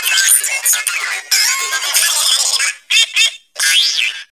Justice